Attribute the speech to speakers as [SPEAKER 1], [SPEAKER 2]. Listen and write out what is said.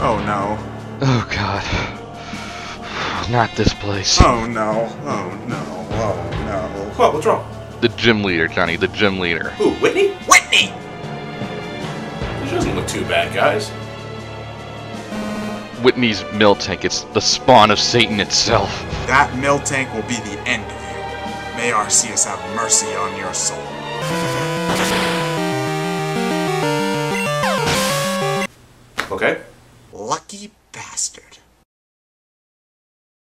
[SPEAKER 1] Oh no.
[SPEAKER 2] Oh god. Not this place.
[SPEAKER 1] Oh no. Oh no. Oh no.
[SPEAKER 3] What? What's wrong?
[SPEAKER 2] The gym leader, Johnny, the gym leader.
[SPEAKER 3] Who? Whitney?
[SPEAKER 1] Whitney!
[SPEAKER 3] She doesn't look too bad, guys.
[SPEAKER 2] Whitney's Miltank, it's the spawn of Satan itself.
[SPEAKER 1] That Miltank will be the end of you. May Arceus have mercy on your soul.
[SPEAKER 3] Okay. Lucky bastard.